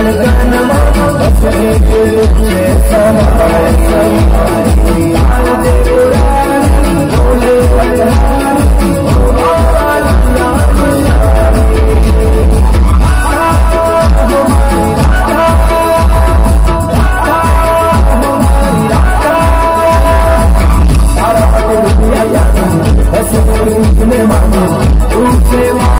أنا دعنا ما